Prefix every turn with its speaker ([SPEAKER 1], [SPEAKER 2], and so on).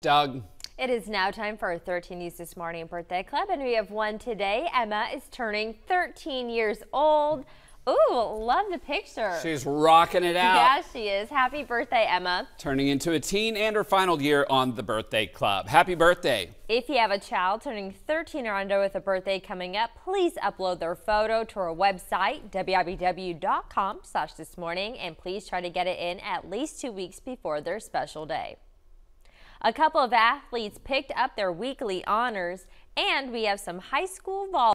[SPEAKER 1] Doug.
[SPEAKER 2] It is now time for our 13 News This Morning Birthday Club, and we have one today. Emma is turning 13 years old. Ooh, love the picture.
[SPEAKER 1] She's rocking it out.
[SPEAKER 2] Yeah, she is. Happy birthday, Emma.
[SPEAKER 1] Turning into a teen and her final year on the Birthday Club. Happy birthday.
[SPEAKER 2] If you have a child turning 13 or under with a birthday coming up, please upload their photo to our website, wibw.com slash this morning, and please try to get it in at least two weeks before their special day. A couple of athletes picked up their weekly honors, and we have some high school volleyball.